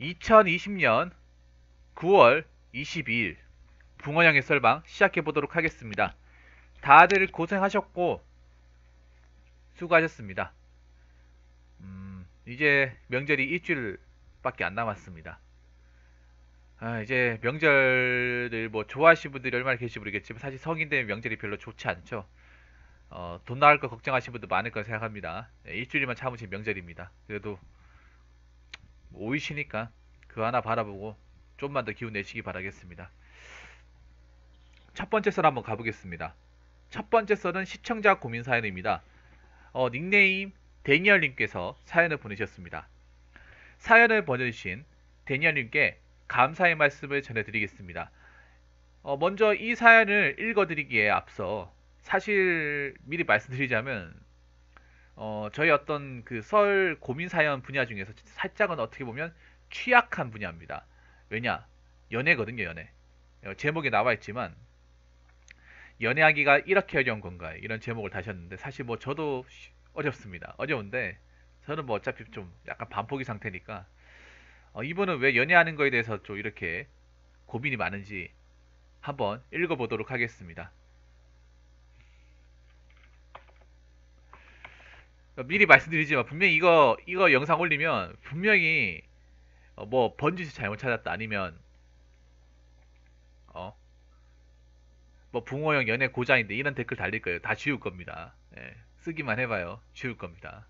2020년 9월 22일 붕어형의 썰방 시작해 보도록 하겠습니다. 다들 고생하셨고 수고하셨습니다. 음, 이제 명절이 일주일밖에 안 남았습니다. 아, 이제 명절을 뭐 좋아하시는 분들이 얼마나 계실지 모르겠지만 사실 성인 되면 명절이 별로 좋지 않죠. 어, 돈 나갈 거 걱정하시는 분도 많을 거라 생각합니다. 네, 일주일만 참으시면 명절입니다. 그래도 오이시니까 그 하나 바라보고 좀만 더 기운 내시기 바라겠습니다. 첫 번째 썰 한번 가보겠습니다. 첫 번째 썰은 시청자 고민 사연입니다. 어, 닉네임 데니얼님께서 사연을 보내셨습니다. 사연을 보내주신 데니얼님께 감사의 말씀을 전해드리겠습니다. 어, 먼저 이 사연을 읽어드리기에 앞서 사실 미리 말씀드리자면 어, 저희 어떤 그 설 고민 사연 분야 중에서 살짝은 어떻게 보면 취약한 분야입니다. 왜냐? 연애거든요, 연애. 어, 제목에 나와 있지만 연애하기가 이렇게 어려운 건가 이런 제목을 다셨는데 사실 뭐 저도 어렵습니다. 어려운데 저는 뭐 어차피 좀 약간 반포기 상태니까 어, 이분은 왜 연애하는 거에 대해서 좀 이렇게 고민이 많은지 한번 읽어보도록 하겠습니다. 미리 말씀드리지만 분명히 이거 이거 영상 올리면 분명히 어, 뭐 번지수 잘못 찾았다 아니면 어 뭐 붕어형 연애 고장인데 이런 댓글 달릴 거예요. 다 지울 겁니다. 예, 쓰기만 해봐요. 지울 겁니다.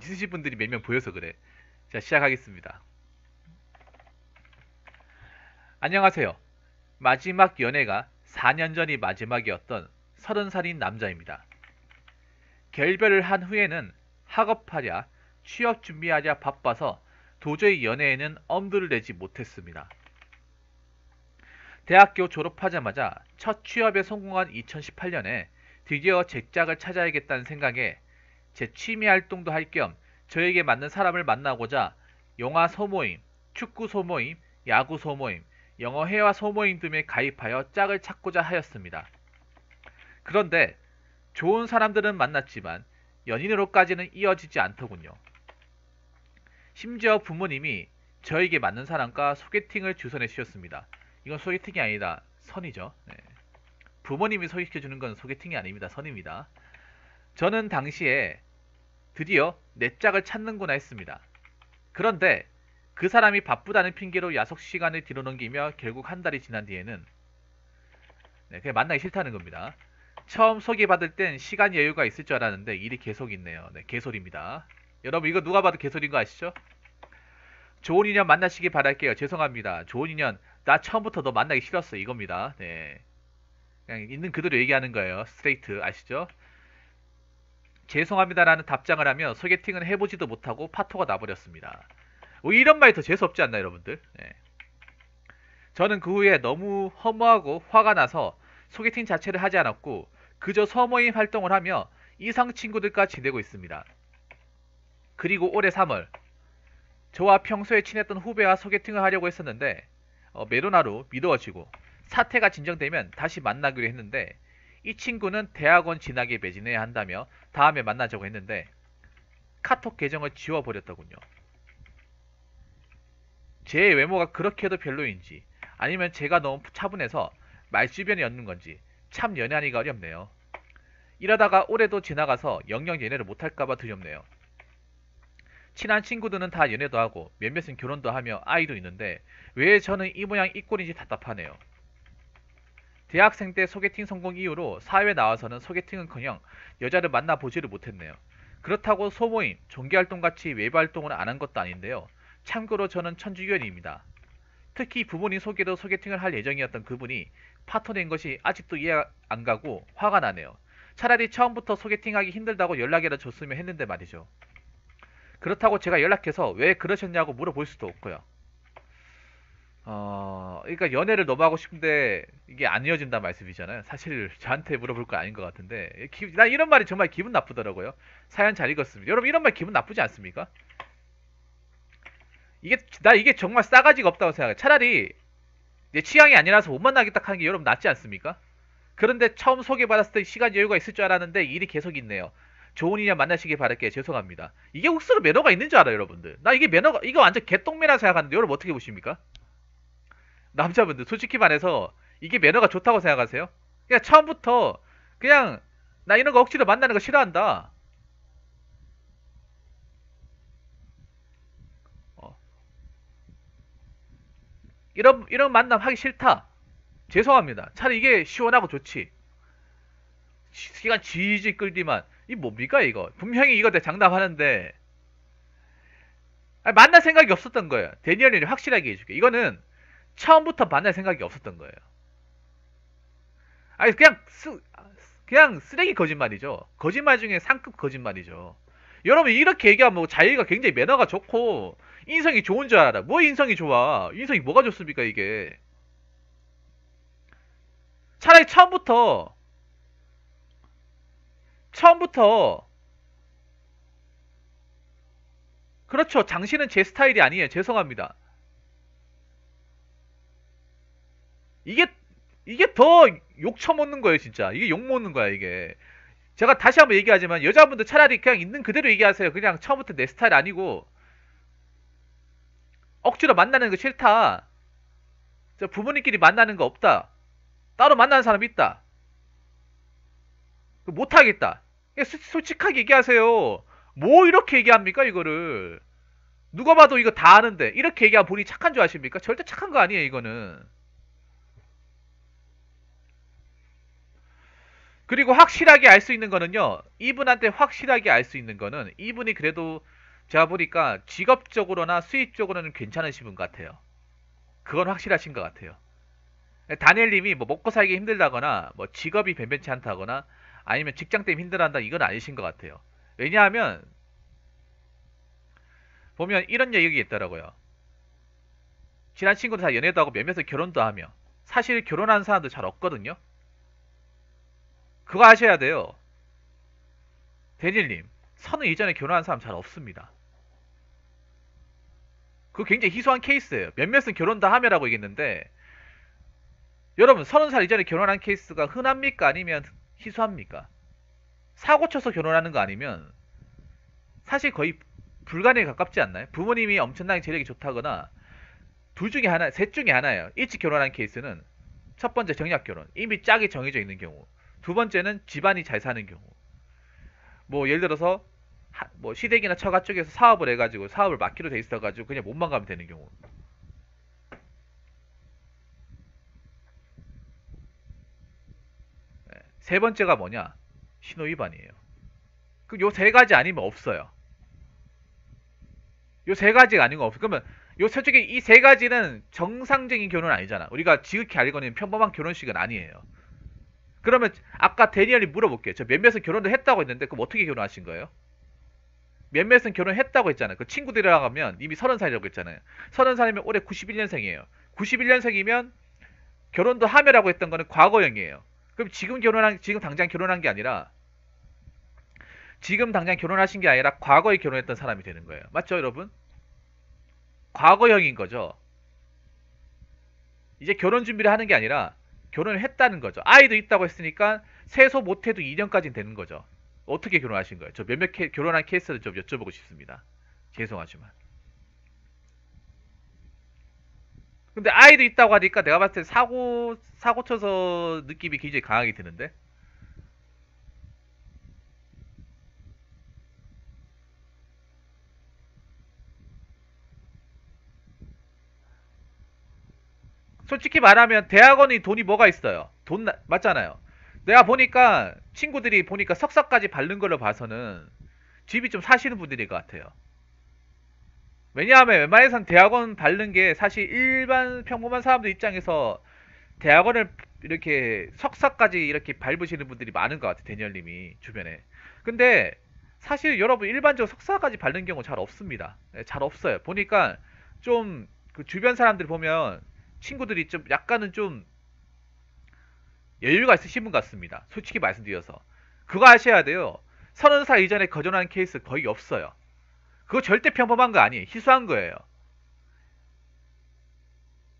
쓰실 분들이 몇 명 보여서 그래. 자 시작하겠습니다. 안녕하세요. 마지막 연애가 4년 전이 마지막이었던 30살인 남자입니다. 결별을 한 후에는 학업하랴, 취업 준비하랴 바빠서 도저히 연애에는 엄두를 내지 못했습니다. 대학교 졸업하자마자 첫 취업에 성공한 2018년에 드디어 제 짝을 찾아야겠다는 생각에 제 취미 활동도 할 겸 저에게 맞는 사람을 만나고자 영화 소모임, 축구 소모임, 야구 소모임, 영어 회화 소모임 등에 가입하여 짝을 찾고자 하였습니다. 그런데 좋은 사람들은 만났지만 연인으로까지는 이어지지 않더군요. 심지어 부모님이 저에게 맞는 사람과 소개팅을 주선해 주셨습니다. 이건 소개팅이 아니다. 선이죠. 네. 부모님이 소개시켜주는 건 소개팅이 아닙니다. 선입니다. 저는 당시에 드디어 내 짝을 찾는구나 했습니다. 그런데 그 사람이 바쁘다는 핑계로 야속 시간을 뒤로 넘기며 결국 한 달이 지난 뒤에는 네, 그냥 만나기 싫다는 겁니다. 처음 소개받을 땐 시간 여유가 있을 줄 알았는데 일이 계속 있네요. 네, 개소리입니다. 여러분 이거 누가 봐도 개소리인 거 아시죠? 좋은 인연 만나시기 바랄게요. 죄송합니다. 좋은 인연 나 처음부터 너 만나기 싫었어 이겁니다. 네. 그냥 있는 그대로 얘기하는 거예요. 스트레이트 아시죠? 죄송합니다라는 답장을 하며 소개팅은 해보지도 못하고 파토가 나버렸습니다. 뭐 이런 말이 더 재수없지 않나 여러분들? 네. 저는 그 후에 너무 허무하고 화가 나서 소개팅 자체를 하지 않았고 그저 서모임 활동을 하며 이성 친구들과 지내고 있습니다. 그리고 올해 3월 저와 평소에 친했던 후배와 소개팅을 하려고 했었는데 어, 메로나로 미루어지고 사태가 진정되면 다시 만나기로 했는데 이 친구는 대학원 진학에 매진해야 한다며 다음에 만나자고 했는데 카톡 계정을 지워버렸더군요. 제 외모가 그렇게도 별로인지 아니면 제가 너무 차분해서 말주변이 었는 건지 참 연애하기가 어렵네요. 이러다가 올해도 지나가서 영영 연애를 못할까봐 두렵네요. 친한 친구들은 다 연애도 하고 몇몇은 결혼도 하며 아이도 있는데 왜 저는 이 모양 이 꼴인지 답답하네요. 대학생 때 소개팅 성공 이후로 사회 나와서는 소개팅은커녕 여자를 만나보지를 못했네요. 그렇다고 소모임, 종교활동 같이 외부활동을 안 한 것도 아닌데요. 참고로 저는 천주교인입니다. 특히 부모님 소개도 소개팅을 할 예정이었던 그분이 파토낸 것이 아직도 이해 안 가고 화가 나네요. 차라리 처음부터 소개팅하기 힘들다고 연락이라 줬으면 했는데 말이죠. 그렇다고 제가 연락해서 왜 그러셨냐고 물어볼 수도 없고요. 어, 그러니까 연애를 너무 하고 싶은데 이게 안 이어진다 말씀이잖아요. 사실 저한테 물어볼 거 아닌 것 같은데 기, 난 이런 말이 정말 기분 나쁘더라고요. 사연 잘 읽었습니다. 여러분 이런 말 기분 나쁘지 않습니까? 이게 나 이게 정말 싸가지가 없다고 생각해. 차라리 내 취향이 아니라서 못 만나겠다 하는 게 여러분 낫지 않습니까? 그런데 처음 소개받았을 때 시간 여유가 있을 줄 알았는데 일이 계속 있네요. 좋은 인연 만나시길 바랄게요. 죄송합니다. 이게 혹시나 매너가 있는 줄 알아요, 여러분들. 나 이게 매너가, 이거 완전 개똥매나 생각하는데, 여러분 어떻게 보십니까? 남자분들, 솔직히 말해서, 이게 매너가 좋다고 생각하세요? 그냥 처음부터, 그냥, 나 이런 거 억지로 만나는 거 싫어한다. 이런, 이런 만남 하기 싫다. 죄송합니다. 차라리 이게 시원하고 좋지. 시- 시간 지지 끌디만. 이 뭡니까, 이거? 분명히 이거 내 장담하는데. 아니, 만날 생각이 없었던 거예요. 데니얼이 확실하게 해줄게. 이거는 처음부터 만날 생각이 없었던 거예요. 아니, 그냥, 쓰, 그냥 쓰레기 거짓말이죠. 거짓말 중에 상급 거짓말이죠. 여러분, 이렇게 얘기하면 뭐 자기가 굉장히 매너가 좋고, 인성이 좋은 줄 알아. 뭐 인성이 좋아? 인성이 뭐가 좋습니까, 이게? 차라리 처음부터 처음부터 그렇죠. 당신은 제 스타일이 아니에요. 죄송합니다. 이게 이게 더 욕 처먹는 거예요, 진짜. 이게 욕 먹는 거야, 이게. 제가 다시 한번 얘기하지만 여자분들 차라리 그냥 있는 그대로 얘기하세요. 그냥 처음부터 내 스타일 아니고 억지로 만나는 거 싫다. 저 부모님끼리 만나는 거 없다. 따로 만나는 사람 있다. 못하겠다. 그냥 솔- 솔직하게 얘기하세요. 뭐 이렇게 얘기합니까, 이거를. 누가 봐도 이거 다 아는데, 이렇게 얘기하면 본인이 착한 줄 아십니까? 절대 착한 거 아니에요, 이거는. 그리고 확실하게 알 수 있는 거는요, 이분한테 확실하게 알 수 있는 거는, 이분이 그래도 제가 보니까 직업적으로나 수입적으로는 괜찮으신 분 같아요. 그건 확실하신 것 같아요. 다니엘님이 뭐 먹고 살기 힘들다거나, 뭐 직업이 변변치 않다거나, 아니면 직장 때문에 힘들어한다 이건 아니신 것 같아요. 왜냐하면 보면 이런 얘기가 있더라고요. 친한 친구들 다 연애도 하고 몇몇은 결혼도 하며 사실 결혼하는 사람도 잘 없거든요. 그거 아셔야 돼요. 데닐님 선우 이전에 결혼한 사람 잘 없습니다. 그거 굉장히 희소한 케이스예요. 몇몇은 결혼 다 하며라고 얘기했는데 여러분 서른 살 이전에 결혼한 케이스가 흔합니까 아니면 희소합니까? 사고 쳐서 결혼하는 거 아니면 사실 거의 불가능에 가깝지 않나요? 부모님이 엄청나게 재력이 좋다거나 둘 중에 하나, 셋 중에 하나예요. 일찍 결혼한 케이스는 첫 번째 정략 결혼, 이미 짝이 정해져 있는 경우. 두 번째는 집안이 잘 사는 경우. 뭐 예를 들어서 하- 뭐 시댁이나 처가 쪽에서 사업을 해가지고 사업을 맡기로 돼 있어가지고 그냥 몸만 가면 되는 경우. 네. 세 번째가 뭐냐? 신호 위반이에요. 그요세 가지 아니면 없어요. 요 세 가지가 아닌 거 없어. 그러면 요 솔직히 이 세 가지는 정상적인 결혼 아니잖아. 우리가 지극히 알고는 평범한 결혼식은 아니에요. 그러면 아까 데니얼이 물어볼게요. 저 몇몇은 결혼을 했다고 했는데 그럼 어떻게 결혼하신 거예요? 몇몇은 결혼했다고 했잖아요. 그 친구들이랑 하면 이미 서른 살이라고 했잖아요. 서른 살이면 올해 91년생이에요. 91년생이면 결혼도 하며라고 했던 거는 과거형이에요. 그럼 지금 결혼한 지금 당장 결혼한 게 아니라 지금 당장 결혼하신 게 아니라 과거에 결혼했던 사람이 되는 거예요. 맞죠, 여러분? 과거형인 거죠. 이제 결혼 준비를 하는 게 아니라 결혼을 했다는 거죠. 아이도 있다고 했으니까 세소 못해도 2년까지는 되는 거죠. 어떻게 결혼하신 거예요? 저 몇몇 케, 결혼한 케이스를 좀 여쭤보고 싶습니다. 죄송하지만. 근데 아이도 있다고 하니까 내가 봤을 때 사고 사고 쳐서 느낌이 굉장히 강하게 드는데. 솔직히 말하면 대학원이 돈이 뭐가 있어요? 돈 나- 맞잖아요. 내가 보니까 친구들이 보니까 석사까지 바른 걸로 봐서는 집이 좀 사시는 분들일 것 같아요. 왜냐하면 웬만해선 대학원 바른 게 사실 일반 평범한 사람들 입장에서 대학원을 이렇게 석사까지 이렇게 밟으시는 분들이 많은 것 같아요. 데니얼님이 주변에. 근데 사실 여러분 일반적으로 석사까지 바른 경우 잘 없습니다. 네, 잘 없어요. 보니까 좀 그 주변 사람들 보면 친구들이 좀 약간은 좀 여유가 있으신 분 같습니다. 솔직히 말씀드려서. 그거 아셔야 돼요. 서른 살 이전에 거절하는 케이스 거의 없어요. 그거 절대 평범한 거 아니에요. 희소한 거예요.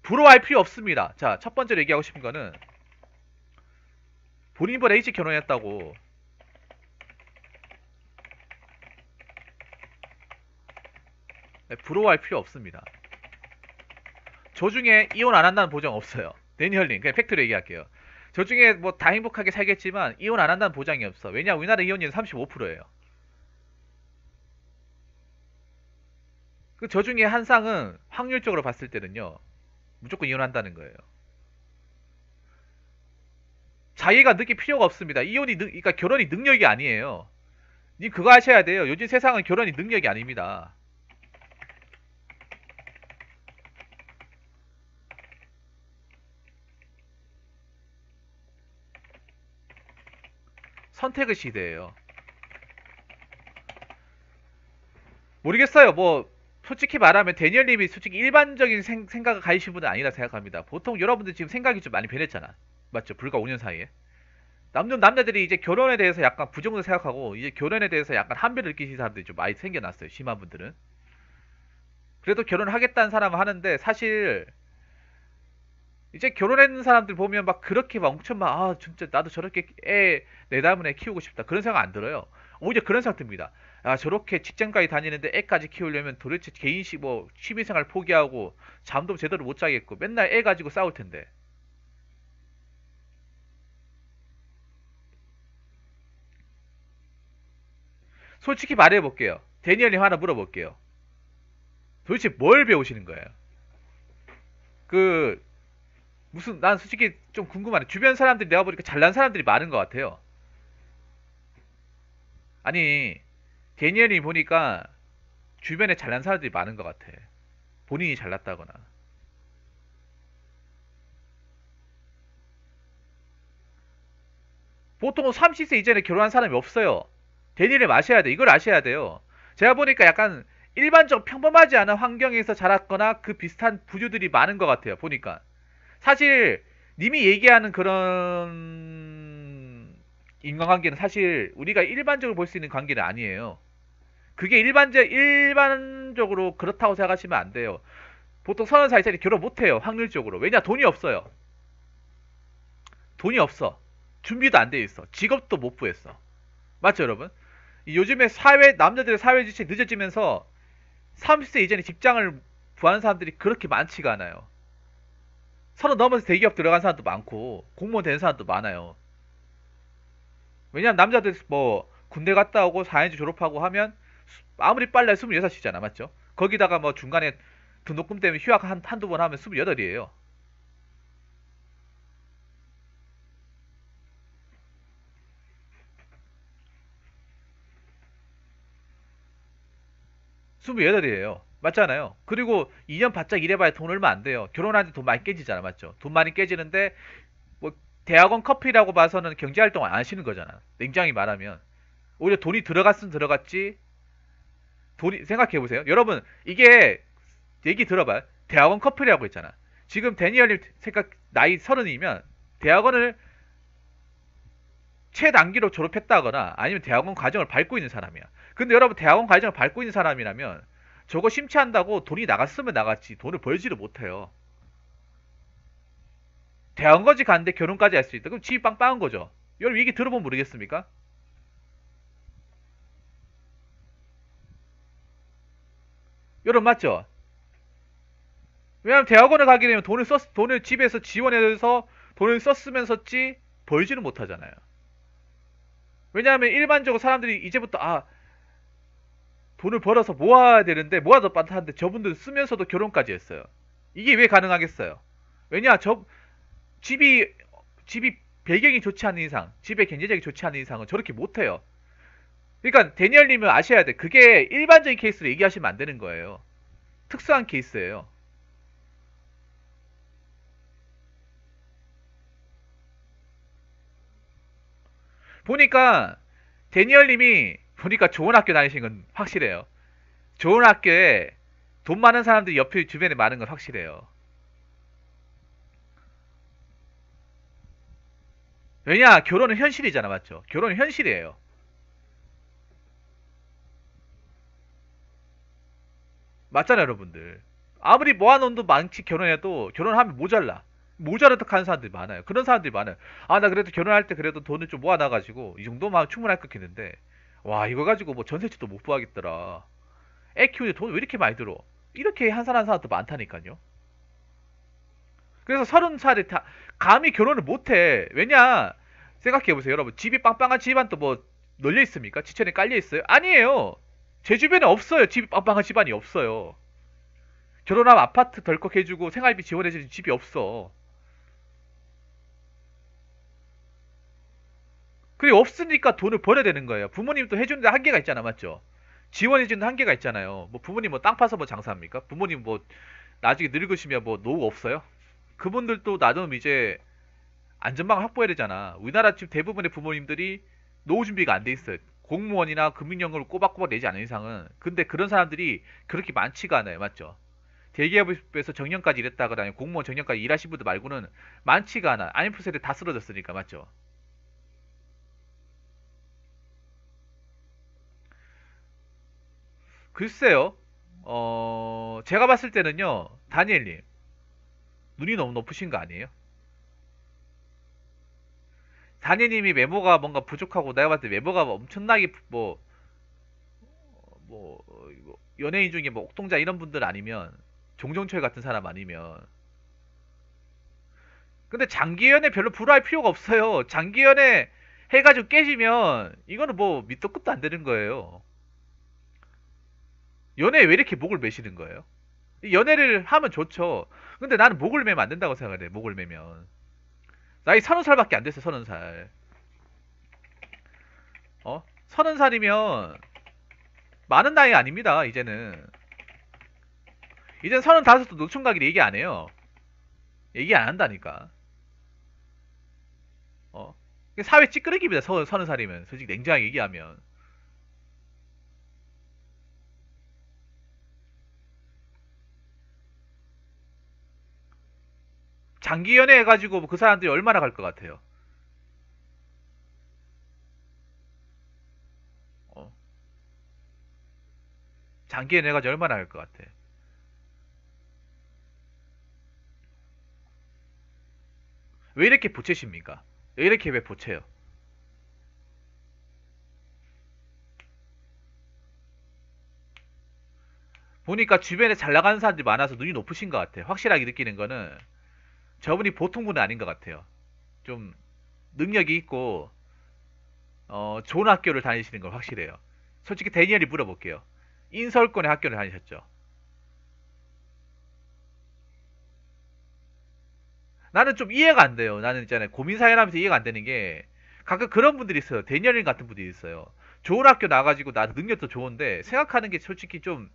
부러워할 필요 없습니다. 자, 첫 번째 얘기하고 싶은 거는 본인보다 일찍 뭐 결혼했다고 네, 부러워할 필요 없습니다. 저 중에 이혼 안 한다는 보장 없어요. 데니얼님, 그냥 팩트로 얘기할게요. 저 중에 뭐 다 행복하게 살겠지만 이혼 안 한다는 보장이 없어. 왜냐 우리나라 이혼율은 35%예요. 그저 중에 한 쌍은 확률적으로 봤을 때는요. 무조건 이혼한다는 거예요. 자기가 느낄 필요가 없습니다. 이혼이 능, 그러니까 결혼이 능력이 아니에요. 님 그거 하셔야 돼요. 요즘 세상은 결혼이 능력이 아닙니다. 선택의 시대예요. 모르겠어요. 뭐 솔직히 말하면 데니얼님이 솔직히 일반적인 생, 각을 가지신 분은 아니라 생각합니다. 보통 여러분들 지금 생각이 좀 많이 변했잖아. 맞죠? 불과 5년 사이에. 남들 남자들이 이제 결혼에 대해서 약간 부정을 생각하고 이제 결혼에 대해서 약간 한별을 느끼시는 사람들이 좀 많이 생겨났어요. 심한 분들은. 그래도 결혼을 하겠다는 사람은 하는데 사실 이제 결혼했는 사람들 보면 막 그렇게 막 엄청 막 아 진짜 나도 저렇게 애 내 닮은 애 키우고 싶다 그런 생각 안 들어요. 오히려 그런 생각 듭니다. 아 저렇게 직장까지 다니는데 애까지 키우려면 도대체 개인식 뭐 취미생활 포기하고 잠도 제대로 못 자겠고 맨날 애 가지고 싸울 텐데 솔직히 말해볼게요. 데니얼님 하나 물어볼게요. 도대체 뭘 배우시는 거예요? 그 무슨 난 솔직히 좀 궁금하네. 주변 사람들이 내가 보니까 잘난 사람들이 많은 것 같아요. 아니 데니얼이 보니까 주변에 잘난 사람들이 많은 것 같아. 본인이 잘났다거나. 보통 30세 이전에 결혼한 사람이 없어요. 데니를 마셔야 돼. 이걸 아셔야 돼요. 제가 보니까 약간 일반적 평범하지 않은 환경에서 자랐거나 그 비슷한 부류들이 많은 것 같아요. 보니까. 사실 님이 얘기하는 그런 인간관계는 사실 우리가 일반적으로 볼 수 있는 관계는 아니에요. 그게 일반적 일반적으로 그렇다고 생각하시면 안 돼요. 보통 서른 살 이상이 결혼 못 해요. 확률적으로. 왜냐 돈이 없어요. 돈이 없어. 준비도 안 돼 있어. 직업도 못 구했어. 맞죠, 여러분? 요즘에 사회 남자들의 사회 지식이 늦어지면서 30세 이전에 직장을 구하는 사람들이 그렇게 많지가 않아요. 서로 넘어서 대기업 들어간 사람도 많고 공무원 되는 사람도 많아요. 왜냐면 남자들 뭐 군대 갔다 오고 4년제 졸업하고 하면 아무리 빨리 26이잖아 맞죠? 거기다가 뭐 중간에 등록금 때문에 휴학 한, 한두 번 하면 28이에요. 스물여덟이에요. 맞잖아요. 그리고 2년 바짝 일해봐야 돈 얼마 안 돼요. 결혼하는데 돈 많이 깨지잖아. 맞죠? 돈 많이 깨지는데 뭐 대학원 커피라고 봐서는 경제 활동 안 하시는 거잖아. 냉정히 말하면. 오히려 돈이 들어갔으면 들어갔지. 돈이 생각해 보세요. 여러분 이게 얘기 들어봐요. 대학원 커플이라고 했잖아. 지금 데니얼님 생각 나이 서른이면 대학원을 최단기로 졸업했다거나 아니면 대학원 과정을 밟고 있는 사람이야. 근데 여러분 대학원 과정을 밟고 있는 사람이라면 저거 심취한다고 돈이 나갔으면 나갔지 돈을 벌지를 못해요. 대학원까지 갔는데 결혼까지 할 수 있다. 그럼 집이 빵빵한 거죠. 여러분 얘기 들어보면 모르겠습니까? 여러분 맞죠? 왜냐면 대학원을 가게 되면 돈을 썼 돈을 집에서 지원해서 돈을 썼으면 썼지 벌지는 못하잖아요. 왜냐하면 일반적으로 사람들이 이제부터 아 돈을 벌어서 모아야 되는데 모아도 빠듯한데 저분들 쓰면서도 결혼까지 했어요. 이게 왜 가능하겠어요? 왜냐 저 집이 집이 배경이 좋지 않은 이상, 집의 경제적이 좋지 않은 이상은 저렇게 못해요. 그러니까 데니얼님은 아셔야 돼. 그게 일반적인 케이스로 얘기하시면 안 되는 거예요. 특수한 케이스예요. 보니까 데니얼님이 보니까 좋은 학교 다니신 건 확실해요. 좋은 학교에 돈 많은 사람들이 옆에 주변에 많은 건 확실해요. 왜냐 결혼은 현실이잖아 맞죠? 결혼은 현실이에요. 맞잖아요 여러분들. 아무리 모아놓은 돈 많지 결혼해도 결혼하면 모자라. 모자라듯 하는 사람들이 많아요. 그런 사람들이 많아요. 아, 나 그래도 결혼할 때 그래도 돈을 좀 모아놔가지고, 이 정도만 충분할 것 같겠는데, 와, 이거 가지고 뭐 전세집도 못 구하겠더라. 애 키우는데 돈 왜 이렇게 많이 들어? 이렇게 한산한 사람도 많다니까요. 그래서 서른 살에 다 감히 결혼을 못해. 왜냐? 생각해보세요, 여러분. 집이 빵빵한 집안 또 뭐 널려 있습니까? 지천에 깔려 있어요? 아니에요. 제 주변에 없어요. 집이 빵빵한 집안이 없어요. 결혼하면 아파트 덜컥 해주고 생활비 지원해주는 집이 없어. 그게 없으니까 돈을 벌어야 되는 거예요. 부모님도 해주는데 한계가 있잖아, 맞죠? 지원해주는 한계가 있잖아요. 뭐 부모님 뭐 땅 파서 뭐 장사합니까? 부모님 뭐 나중에 늙으시면 뭐 노후 없어요? 그분들도 나름 이제 안전망을 확보해야 되잖아. 우리나라 지금 대부분의 부모님들이 노후 준비가 안 돼 있어요. 공무원이나 금융연금을 꼬박꼬박 내지 않은 이상은. 근데 그런 사람들이 그렇게 많지가 않아요. 맞죠? 대기업에서 정년까지 일했다거나 공무원 정년까지 일하신 분들 말고는 많지가 않아. IMF 세대 다 쓰러졌으니까. 맞죠? 글쎄요. 어, 제가 봤을 때는요. 다니엘님. 눈이 너무 높으신 거 아니에요? 다니엘님이 메모가 뭔가 부족하고 내가 봤을 때 메모가 엄청나게 뭐, 뭐, 뭐 연예인 중에 뭐 옥동자 이런 분들 아니면 종종철 같은 사람 아니면 근데 장기연애 별로 불화할 필요가 없어요. 장기연애 해가지고 깨지면 이거는 뭐 밑도 끝도 안 되는 거예요. 연애에 왜 이렇게 목을 매시는 거예요? 연애를 하면 좋죠. 근데 나는 목을 매면 안 된다고 생각해. 목을 매면. 나이 서른 살밖에 안 됐어, 서른 살. 어? 서른 살이면 많은 나이 아닙니다, 이제는. 이젠 서른 다섯도 노총각이 얘기 안 해요. 얘기 안 한다니까. 어? 사회 찌끄레기입니다, 서, 서른 살이면. 솔직히 냉정하게 얘기하면. 장기 연애 해가지고 그 사람들이 얼마나 갈 것 같아요? 어? 장기 연애 해가지고 얼마나 갈 것 같아? 왜 이렇게 보채십니까? 왜 이렇게 왜 보채요? 보니까 주변에 잘 나가는 사람들이 많아서 눈이 높으신 것 같아. 확실하게 느끼는 거는 저분이 보통 분은 아닌 것 같아요. 좀 능력이 있고 어, 좋은 학교를 다니시는 건 확실해요. 솔직히 데니얼이 물어볼게요. 인서울권의 학교를 다니셨죠? 나는 좀 이해가 안 돼요. 나는 있잖아요. 고민 사연하면서 이해가 안 되는 게 가끔 그런 분들이 있어요. 데니얼 같은 분들이 있어요. 좋은 학교 나가지고 나 능력도 좋은데 생각하는 게 솔직히 좀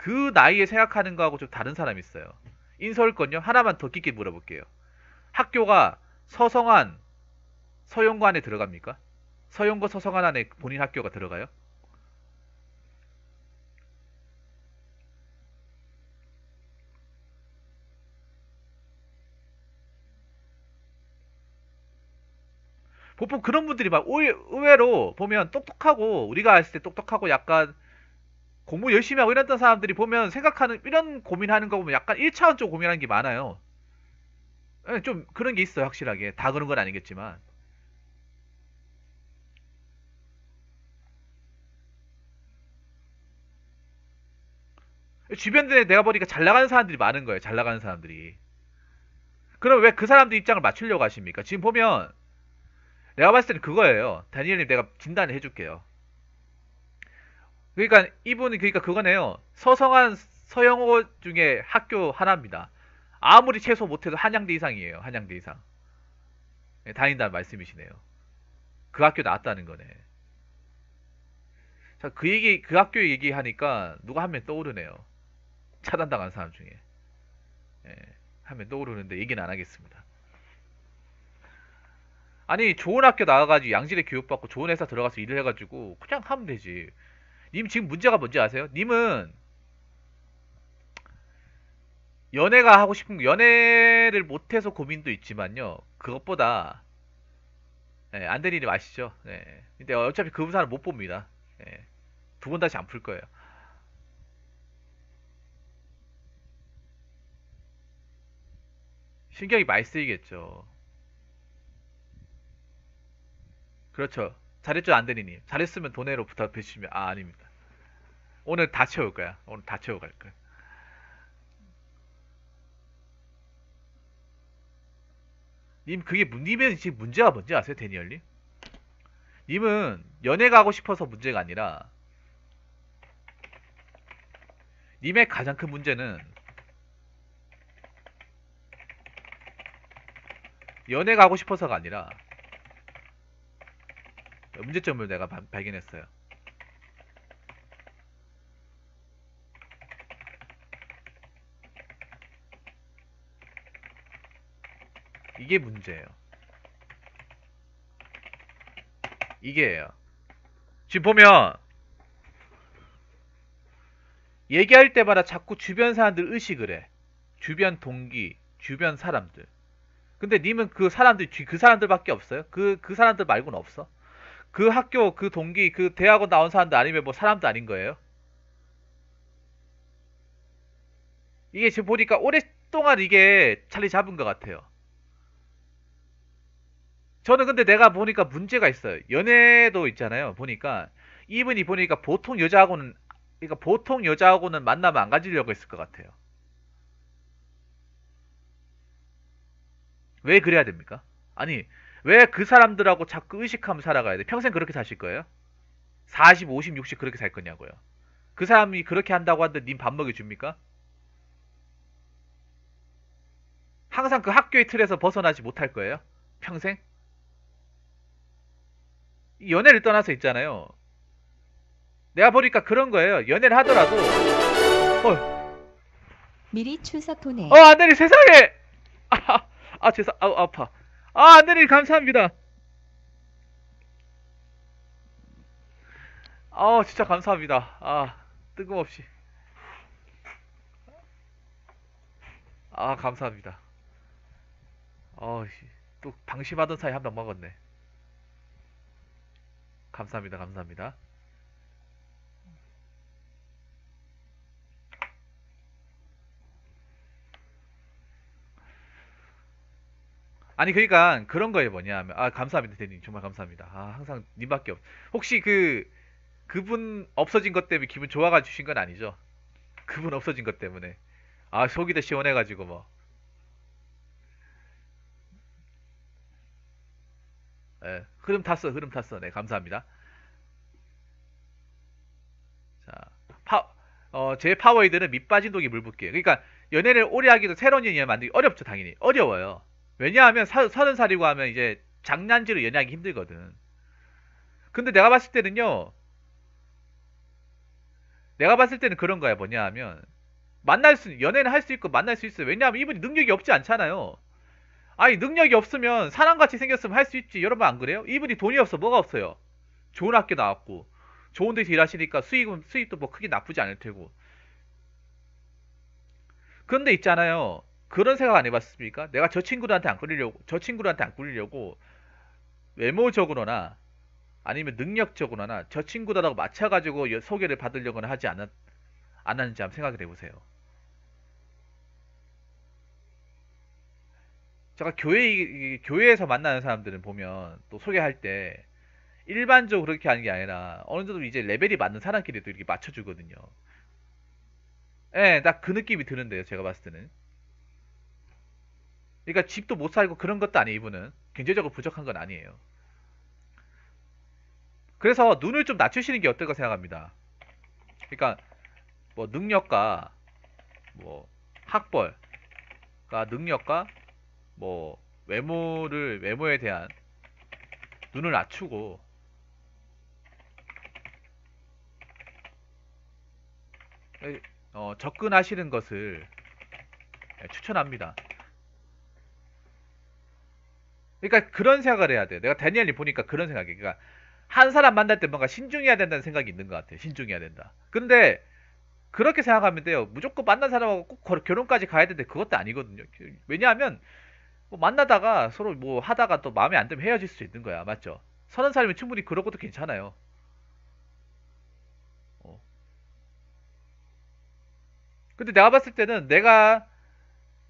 그 나이에 생각하는 거하고 좀 다른 사람이 있어요. 인서울권요? 하나만 더 깊게 물어볼게요. 학교가 서성한 서영고 안에 들어갑니까? 서영고 서성한 안에 본인 학교가 들어가요? 보통 그런 분들이 막 의- 의외로 보면 똑똑하고 우리가 했을 때 똑똑하고 약간 공부 열심히 하고 이랬던 사람들이 보면 생각하는 이런 고민하는 거 보면 약간 1차원적으로 고민하는 게 많아요. 예, 좀 그런 게 있어요, 확실하게. 다 그런 건 아니겠지만. 주변에 내가 보니까 잘 나가는 사람들이 많은 거예요, 잘 나가는 사람들이. 그럼 왜 그 사람들 입장을 맞추려고 하십니까? 지금 보면 내가 봤을 때는 그거예요. 다니엘님 내가 진단을 해줄게요. 그러니까 이분이 그러니까 그거네요. 서성한 서영호 중에 학교 하나입니다. 아무리 최소 못해도 한양대 이상이에요. 한양대 이상. 네, 다닌다는 말씀이시네요. 그 학교 나왔다는 거네. 자, 그 얘기, 그 학교 얘기하니까 누가 한 명 떠오르네요. 차단당한 사람 중에. 예, 한명 떠오르는데 얘기는 안 하겠습니다. 아니, 좋은 학교 나와가지고 양질의 교육받고 좋은 회사 들어가서 일을 해가지고 그냥 하면 되지. 님 지금 문제가 뭔지 아세요? 님은 연애가 하고 싶은 거- 연애를 못해서 고민도 있지만요. 그것보다 예, 안되니님 아시죠? 예. 근데 어차피 그 사람 못 봅니다. 예. 두번 다시 안 풀 거예요. 신경이 많이 쓰이겠죠. 그렇죠. 잘했죠, 안데니님. 잘했으면 돈으로 부탁해 주시면 아 아닙니다. 오늘 다 채울 거야. 오늘 다 채워갈 거야. 님 그게 문- 님은 지금 문제가 뭔지 아세요, 데니얼님? 님은 연애 가고 싶어서 문제가 아니라 님의 가장 큰 문제는 연애 가고 싶어서가 아니라 문제점을 내가 바- 발견했어요. 이게 문제예요. 이게예요. 지금 보면 얘기할 때마다 자꾸 주변 사람들 의식을 해. 주변 동기, 주변 사람들. 근데 님은 그 사람들 그 사람들밖에 없어요? 그 그 사람들 말고는 없어? 그 학교 그 동기 그 대학원 나온 사람들 아니면 뭐 사람도 아닌 거예요? 이게 지금 보니까 오랫동안 이게 자리 잡은 것 같아요. 저는 근데 내가 보니까 문제가 있어요. 연애도 있잖아요. 보니까 이분이 보니까 보통 여자하고는 그러니까 보통 여자하고는 만나면 안 가지려고 했을 것 같아요. 왜 그래야 됩니까? 아니, 왜 그 사람들하고 자꾸 의식하며 살아가야 돼? 평생 그렇게 사실 거예요? 40, 50, 60 그렇게 살 거냐고요. 그 사람이 그렇게 한다고 하는데 님 밥 먹여 줍니까? 항상 그 학교의 틀에서 벗어나지 못할 거예요? 평생? 이 연애를 떠나서 있잖아요. 내가 보니까 그런 거예요. 연애를 하더라도, 어, 미리 추석 보내. 어, 안내리 세상에! 아, 아, 죄송, 아, 아파. 아, 안내리 감사합니다. 아, 진짜 감사합니다. 아, 뜬금없이. 아, 감사합니다. 어, 씨, 또 방심하던 사이 한병 먹었네. 감사합니다, 감사합니다. 아니 그러니까 그런 거에 뭐냐면. 아 감사합니다 대님. 정말 감사합니다. 아 항상 님밖에 없. 혹시 그 그분 없어진 것 때문에 기분 좋아가 주신 건 아니죠? 그분 없어진 것 때문에. 아 속이 더 시원해가지고 뭐. 예, 흐름 탔어 흐름 탔어. 네 감사합니다. 자 파, 어, 제 파워에이드는 밑빠진 독이 물 붓기예요. 그러니까 연애를 오래 하기도 새로운 연인 만들기 어렵죠 당연히. 어려워요 왜냐하면 사- 서른 살이고 하면 이제 장난지로 연애하기 힘들거든. 근데 내가 봤을 때는요. 내가 봤을 때는 그런 거야. 뭐냐 하면 만날 수 연애는 할 수 있고 만날 수 있어요. 왜냐하면 이분이 능력이 없지 않잖아요. 아니 능력이 없으면 사람같이 생겼으면 할 수 있지. 여러분 안 그래요? 이분이 돈이 없어 뭐가 없어요? 좋은 학교 나왔고 좋은 데서 일하시니까 수익은 수익도 뭐 크게 나쁘지 않을 테고. 그런데 있잖아요. 그런 생각 안 해봤습니까? 내가 저 친구들한테 안 끌리려고, 저 친구들한테 안 끌리려고 외모적으로나 아니면 능력적으로나 저 친구들하고 맞춰가지고 여- 소개를 받으려고는 하지 않았, 않았는지 한번 생각을 해보세요. 제가 교회, 이- 교회에서 만나는 사람들은 보면 또 소개할 때 일반적으로 그렇게 하는 게 아니라 어느 정도 이제 레벨이 맞는 사람끼리도 이렇게 맞춰주거든요. 예, 딱 그 느낌이 드는데요, 제가 봤을 때는. 그러니까 집도 못 살고 그런 것도 아니에요, 이분은. 경제적으로 부족한 건 아니에요. 그래서 눈을 좀 낮추시는 게 어떨까 생각합니다. 그러니까 뭐 능력과 뭐 학벌과 능력과 뭐 외모를 외모에 대한 눈을 낮추고 에, 어, 접근하시는 것을 예, 추천합니다. 그러니까 그런 생각을 해야 돼요. 내가 다니엘님 보니까 그런 생각이. 그러니까 한 사람 만날 때 뭔가 신중해야 된다는 생각이 있는 것 같아요. 신중해야 된다. 근데 그렇게 생각하면 돼요. 무조건 만난 사람하고 꼭 결- 결혼까지 가야 되는데 그것도 아니거든요. 왜냐하면 뭐 만나다가 서로 뭐 하다가 또 마음에 안 들면 헤어질 수 있는 거야. 맞죠? 서른 살이면 충분히 그런 것도 괜찮아요. 어. 근데 내가 봤을 때는 내가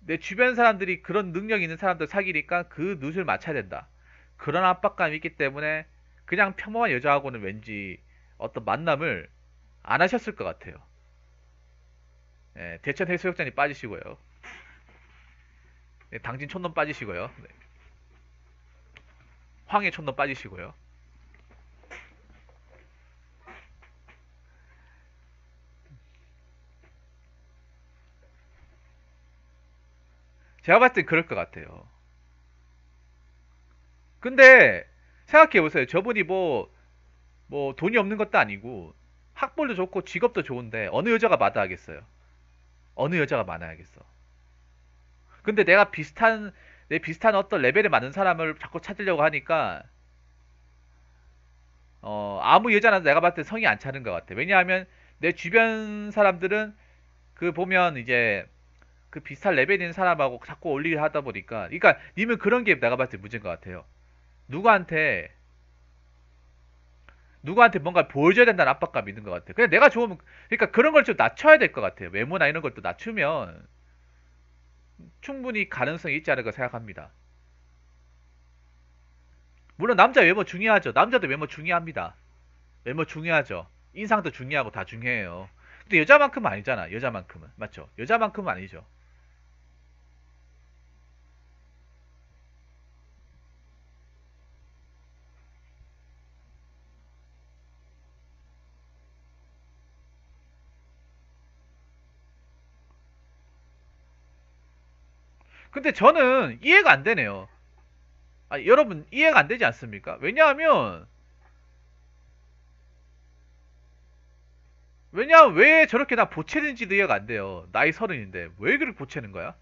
내 주변 사람들이 그런 능력 있는 사람들 사귀니까 그 룻을 맞춰야 된다. 그런 압박감이 있기 때문에 그냥 평범한 여자하고는 왠지 어떤 만남을 안 하셨을 것 같아요. 예, 대천 해수욕장이 빠지시고요. 예, 당진 촌놈 빠지시고요. 네. 황해 촌놈 빠지시고요. 제가 봤을 땐 그럴 것 같아요. 근데 생각해 보세요. 저분이 뭐, 뭐 돈이 없는 것도 아니고 학벌도 좋고 직업도 좋은데 어느 여자가 마다하겠어요? 어느 여자가 많아야겠어? 근데 내가 비슷한 내 비슷한 어떤 레벨에 맞는 사람을 자꾸 찾으려고 하니까 어 아무 여자나 내가 봤을 때 성이 안 차는 것 같아. 왜냐하면 내 주변 사람들은 그 보면 이제 그 비슷한 레벨인 사람하고 자꾸 올리려 하다 보니까 그러니까 님은 그런 게 내가 봤을 때 문제인 것 같아요. 누구한테 누구한테 뭔가 보여줘야 된다는 압박감이 있는 것 같아요. 그냥 내가 좋으면 그러니까 그런 걸 좀 낮춰야 될 것 같아요. 외모나 이런 걸 또 낮추면 충분히 가능성이 있지 않을까 생각합니다. 물론 남자 외모 중요하죠. 남자도 외모 중요합니다. 외모 중요하죠. 인상도 중요하고 다 중요해요. 근데 여자만큼은 아니잖아. 여자만큼은 맞죠? 여자만큼은 아니죠. 근데 저는 이해가 안 되네요. 아, 여러분 이해가 안 되지 않습니까? 왜냐하면 왜냐하면 왜 저렇게 나 보채는지도 이해가 안 돼요. 나이 서른인데 왜 그렇게 보채는 거야?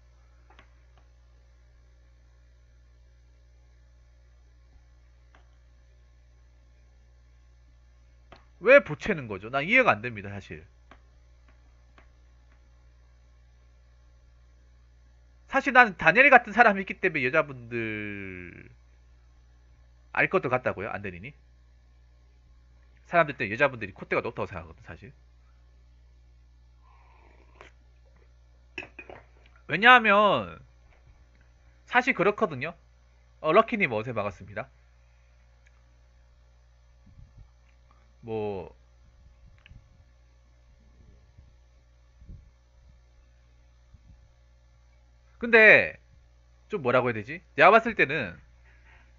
왜 보채는 거죠? 난 이해가 안 됩니다, 사실. 사실 난 다니엘 같은 사람이 있기 때문에 여자분들 알 것도 같다고요? 안 되니니? 사람들 때 여자분들이 콧대가 높다고 생각하거든, 사실. 왜냐하면 사실 그렇거든요. 어, 럭키님 어제 반갑습니다. 뭐 근데 좀 뭐라고 해야 되지? 내가 봤을 때는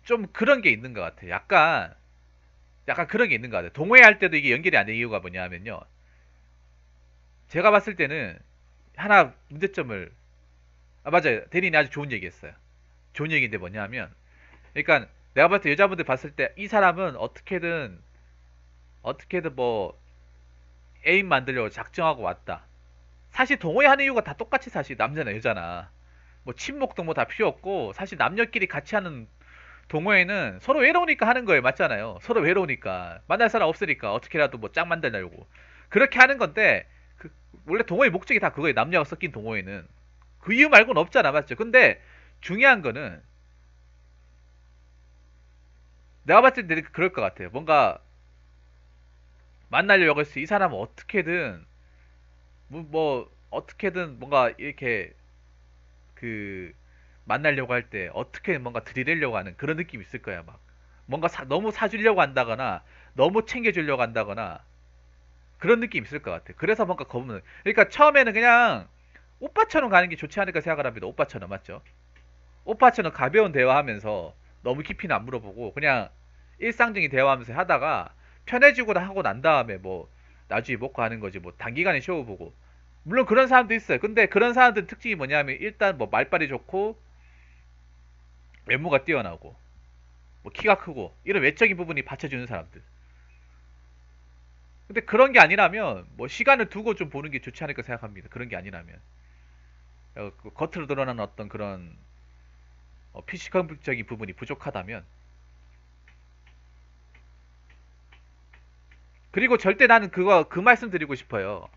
좀 그런 게 있는 것 같아. 약간 약간 그런 게 있는 것 같아. 동호회 할 때도 이게 연결이 안 되는 이유가 뭐냐면요. 제가 봤을 때는 하나 문제점을 아 맞아요. 대리님 아주 좋은 얘기했어요. 좋은 얘기인데 뭐냐면 그러니까 내가 봤을 때 여자분들 봤을 때 이 사람은 어떻게든 어떻게든 뭐 애인 만들려고 작정하고 왔다. 사실 동호회 하는 이유가 다 똑같이 사실 남자나 여자나 뭐 친목도 뭐 다 필요 없고 사실 남녀끼리 같이 하는 동호회는 서로 외로우니까 하는 거예요. 맞잖아요. 서로 외로우니까 만날 사람 없으니까 어떻게라도 뭐 짝 만들려고 그렇게 하는 건데 그 원래 동호회 목적이 다 그거예요. 남녀가 섞인 동호회는 그 이유 말고는 없잖아. 맞죠? 근데 중요한 거는 내가 봤을 때 그럴 것 같아요. 뭔가 만나려고 했을 때 이 사람은 어떻게든 뭐, 뭐 어떻게든 뭔가 이렇게 그 만나려고 할 때 어떻게 뭔가 들이대려고 하는 그런 느낌이 있을 거야 막. 뭔가 사- 너무 사주려고 한다거나 너무 챙겨주려고 한다거나 그런 느낌이 있을 것 같아. 그래서 뭔가 겁은 그러니까 처음에는 그냥 오빠처럼 가는 게 좋지 않을까 생각을 합니다. 오빠처럼 맞죠? 오빠처럼 가벼운 대화하면서 너무 깊이는 안 물어보고 그냥 일상적인 대화하면서 하다가 편해지고 하고 난 다음에 뭐 나중에 먹고 하는 거지. 뭐 단기간에 쇼우 보고 물론 그런 사람도 있어요. 근데 그런 사람들 특징이 뭐냐면 일단 뭐 말빨이 좋고 외모가 뛰어나고 뭐 키가 크고 이런 외적인 부분이 받쳐주는 사람들. 근데 그런 게 아니라면 뭐 시간을 두고 좀 보는 게 좋지 않을까 생각합니다. 그런 게 아니라면 어, 그 겉으로 드러나는 어떤 그런 어, 피지컬적인 부분이 부족하다면 그리고 절대 나는 그거 그 말씀 드리고 싶어요.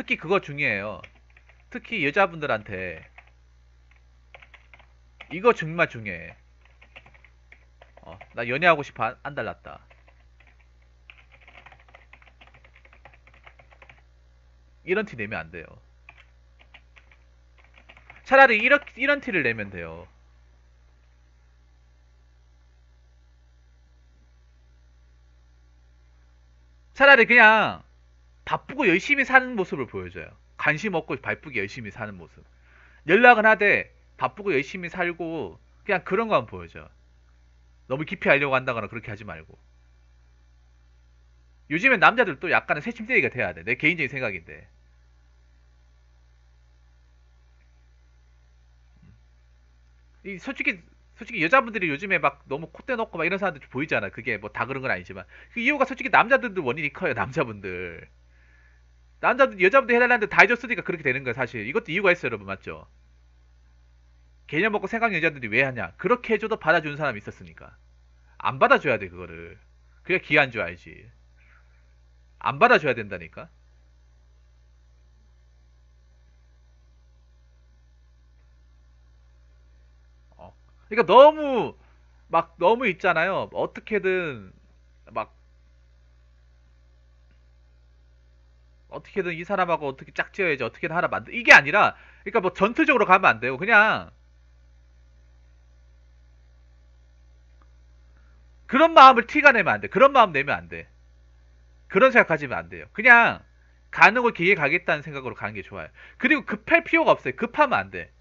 특히 그거 중요해요. 특히 여자분들한테 이거 정말 중요해. 어, 나 연애하고 싶어 안, 안 달랐다. 이런 티 내면 안 돼요. 차라리 이런, 이런 티를 내면 돼요. 차라리 그냥 바쁘고 열심히 사는 모습을 보여줘요. 관심 없고 바쁘게 열심히 사는 모습. 연락은 하되 바쁘고 열심히 살고 그냥 그런 거만 보여줘. 너무 깊이 알려고 한다거나 그렇게 하지 말고. 요즘엔 남자들도 약간은 새침대기가 돼야 돼. 내 개인적인 생각인데. 이 솔직히 솔직히 여자분들이 요즘에 막 너무 콧대 넣고 막 이런 사람들 보이잖아. 그게 뭐 다 그런 건 아니지만 그 이유가 솔직히 남자들도 원인이 커요. 남자분들. 남자들 여자분들 해달라는데 다 해줬으니까 그렇게 되는 거야 사실. 이것도 이유가 있어요, 여러분 맞죠? 개념 먹고 생각 여자들이 왜 하냐? 그렇게 해줘도 받아주는 사람이 있었으니까. 안 받아줘야 돼 그거를. 그래 기한 줄 알지. 안 받아줘야 된다니까. 어. 그러니까 너무 막 너무 있잖아요. 어떻게든 막 어떻게든 이 사람하고 어떻게 짝지어야지 어떻게든 하나 만들 이게 아니라 그러니까 뭐 전투적으로 가면 안 되고 그냥 그런 마음을 티가 내면 안 돼. 그런 마음 내면 안 돼. 그런 생각하시면 안 돼요. 그냥 가는 걸 길게 가겠다는 생각으로 가는 게 좋아요. 그리고 급할 필요가 없어요. 급하면 안 돼.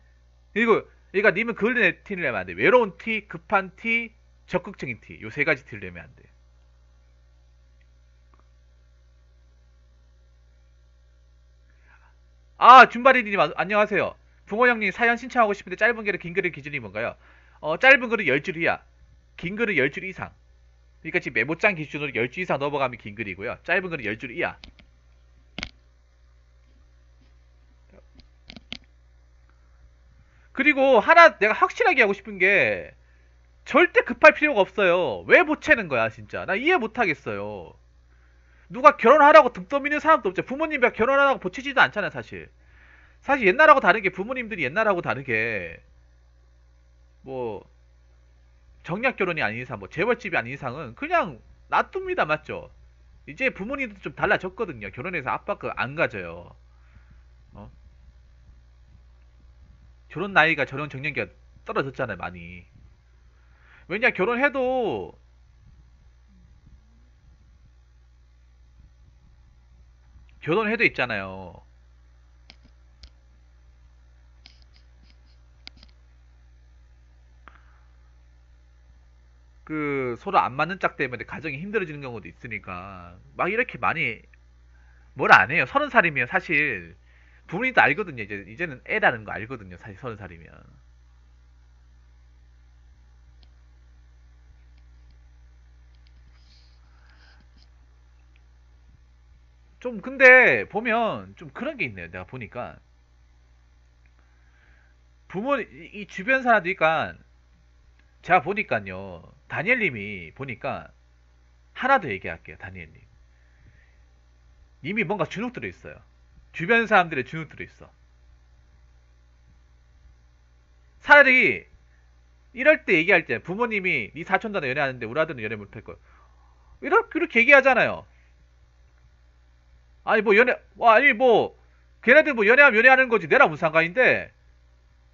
그리고 그러니까 님은 그런 티를 내면 안 돼. 외로운 티, 급한 티, 적극적인 티. 요 세 가지 티를 내면 안 돼. 아, 준바리님 아- 안녕하세요. 붕어 형님 사연 신청하고 싶은데 짧은 글에 긴 글의 기준이 뭔가요? 어, 짧은 글은 10줄 이하, 긴 글은 10줄 이상. 그러니까 지금 메모장 기준으로 10줄 이상 넘어가면 긴 글이고요. 짧은 글은 10줄 이하. 그리고 하나 내가 확실하게 하고 싶은 게 절대 급할 필요가 없어요. 왜 못 채는 거야, 진짜. 나 이해 못 하겠어요. 누가 결혼하라고 등 떠미는 사람도 없죠. 부모님이 결혼하라고 보채지도 않잖아요, 사실. 사실 옛날하고 다르게 부모님들이 옛날하고 다르게 뭐 정략 결혼이 아닌 이상, 뭐 재벌집이 아닌 이상은 그냥 놔둡니다, 맞죠? 이제 부모님도 좀 달라졌거든요. 결혼해서 압박을 안 가져요. 어? 결혼 나이가 결혼 정년기가 떨어졌잖아요, 많이. 왜냐, 결혼해도 결혼해도 있잖아요. 그 서로 안 맞는 짝 때문에 가정이 힘들어지는 경우도 있으니까 막 이렇게 많이 뭘 안 해요. 서른 살이면 사실 부모님도 알거든요. 이제 이제는 애라는 거 알거든요. 사실 서른 살이면. 좀 근데 보면 좀 그런 게 있네요. 내가 보니까 부모 이 이 주변 사람들이니까 제가 보니까요. 다니엘님이 보니까 하나 더 얘기할게요. 다니엘님. 님이 뭔가 주눅 들어 있어요. 주변 사람들의 주눅 들어 있어. 차라리 이럴 때 얘기할 때 부모님이 네 사촌단에 연애하는데 우리 아들은 연애 못할 걸. 이렇게 그렇게 얘기하잖아요. 아니 뭐 연애 와 아니 뭐 걔네들 뭐 연애하면 연애하는 거지 내랑 무슨 상관인데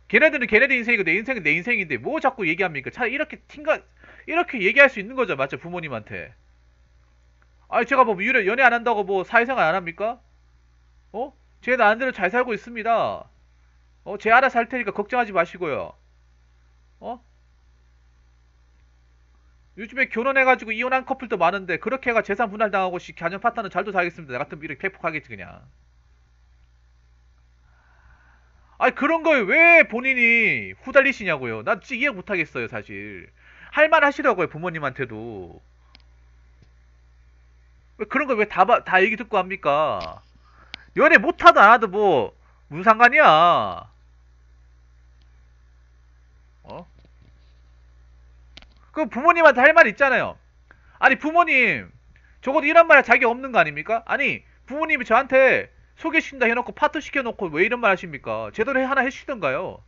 걔네들은 걔네들 인생이고 내 인생은 내 인생인데 뭐 자꾸 얘기합니까? 차라리 이렇게 팅가 이렇게 얘기할 수 있는 거죠, 맞죠? 부모님한테. 아니 제가 뭐 유래 연애 안 한다고 뭐 사회생활 안 합니까? 어? 제 나름대로 잘 살고 있습니다. 어, 제 알아서 할 테니까 걱정하지 마시고요. 어? 요즘에 결혼해가지고 이혼한 커플도 많은데 그렇게 해가 재산 분할 당하고 씨 가정 파트너 잘도 살겠습니다. 나 같으면 이렇게 팩폭하겠지 그냥. 아니 그런 거에 왜 본인이 후달리시냐고요. 나 진짜 이해 못하겠어요 사실. 할만 하시라고요 부모님한테도. 왜 그런 거왜다다 얘기 듣고 합니까? 연애 못하도 안 하도 뭐 무슨 상관이야. 그 부모님한테 할 말 있잖아요. 아니 부모님 적어도 이런 말 자기 없는 거 아닙니까? 아니 부모님이 저한테 소개시킨다 해놓고 파트 시켜놓고 왜 이런 말 하십니까? 제대로 해- 하나 해주시던가요.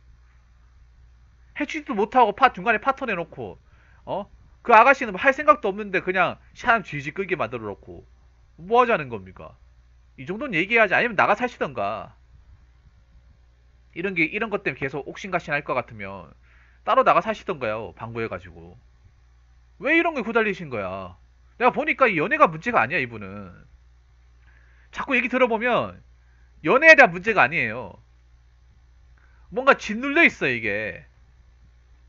해주지도 못하고 파 중간에 파터 내놓고 어? 그 아가씨는 할 생각도 없는데 그냥 사람 쥐지 끌게 만들어 놓고 뭐 하자는 겁니까? 이 정도는 얘기해야지 아니면 나가 사시던가 이런 게 이런 것 때문에 계속 옥신각신 할 것 같으면 따로 나가 사시던가요 방구해 가지고 왜 이런 게 후달리신 거야 내가 보니까 이 연애가 문제가 아니야 이분은. 자꾸 얘기 들어보면 연애에 대한 문제가 아니에요. 뭔가 짓눌려 있어 이게.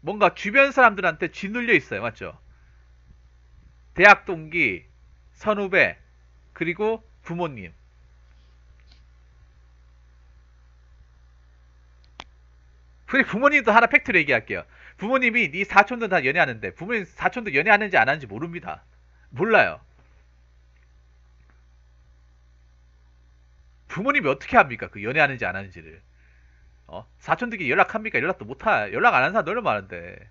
뭔가 주변 사람들한테 짓눌려 있어요. 맞죠? 대학 동기, 선후배, 그리고 부모님. 우리 부모님도 하나 팩트를 얘기할게요. 부모님이 네 사촌들 다 연애하는데 부모님 사촌도 연애하는지 안 하는지 모릅니다. 몰라요. 부모님이 어떻게 합니까? 그 연애하는지 안 하는지를. 어? 사촌들끼리 연락합니까? 연락도 못하. 연락 안 하는 사람 너무 많은데.